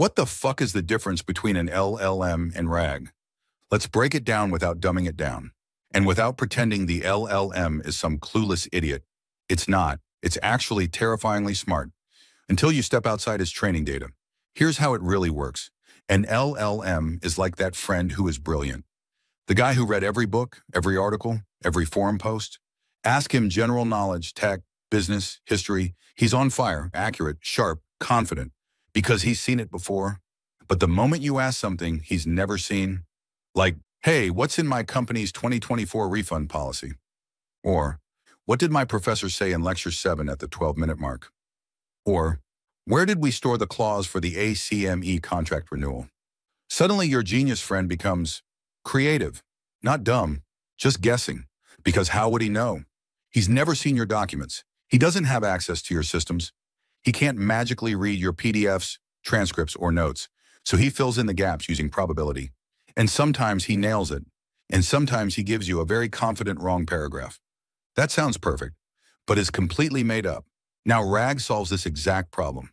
What the fuck is the difference between an LLM and RAG? Let's break it down without dumbing it down. And without pretending the LLM is some clueless idiot. It's not. It's actually terrifyingly smart. Until you step outside its training data. Here's how it really works. An LLM is like that friend who is brilliant. The guy who read every book, every article, every forum post. Ask him general knowledge, tech, business, history. He's on fire, accurate, sharp, confident, because he's seen it before. But the moment you ask something he's never seen, like, hey, what's in my company's 2024 refund policy? Or, what did my professor say in lecture 7 at the 12-minute mark? Or, where did we store the clause for the ACME contract renewal? Suddenly your genius friend becomes creative, not dumb, just guessing. Because how would he know? He's never seen your documents. He doesn't have access to your systems. He can't magically read your PDFs, transcripts, or notes, so he fills in the gaps using probability. And sometimes he nails it, and sometimes he gives you a very confident wrong paragraph. That sounds perfect, but is completely made up. Now RAG solves this exact problem.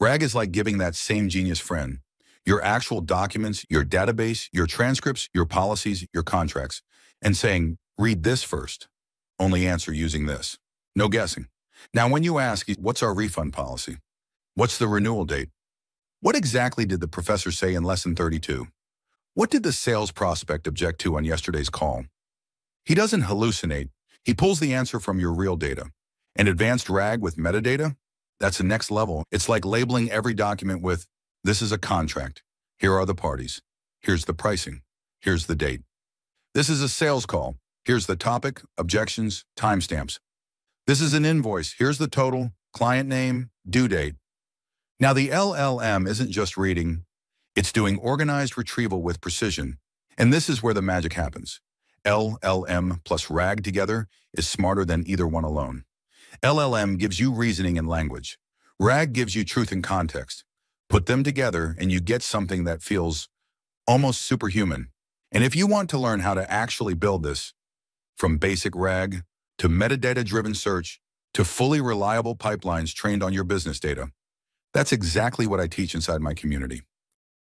RAG is like giving that same genius friend your actual documents, your database, your transcripts, your policies, your contracts, and saying, read this first. Only answer using this. No guessing. Now, when you ask, what's our refund policy? What's the renewal date? What exactly did the professor say in lesson 32? What did the sales prospect object to on yesterday's call? He doesn't hallucinate. He pulls the answer from your real data. An advanced RAG with metadata? That's the next level. It's like labeling every document with, this is a contract. Here are the parties. Here's the pricing. Here's the date. This is a sales call. Here's the topic, objections, timestamps. This is an invoice. Here's the total, client name, due date. Now the LLM isn't just reading, it's doing organized retrieval with precision. And this is where the magic happens. LLM plus RAG together is smarter than either one alone. LLM gives you reasoning and language. RAG gives you truth and context. Put them together and you get something that feels almost superhuman. And if you want to learn how to actually build this, from basic RAG to metadata-driven search, to fully reliable pipelines trained on your business data. That's exactly what I teach inside my community.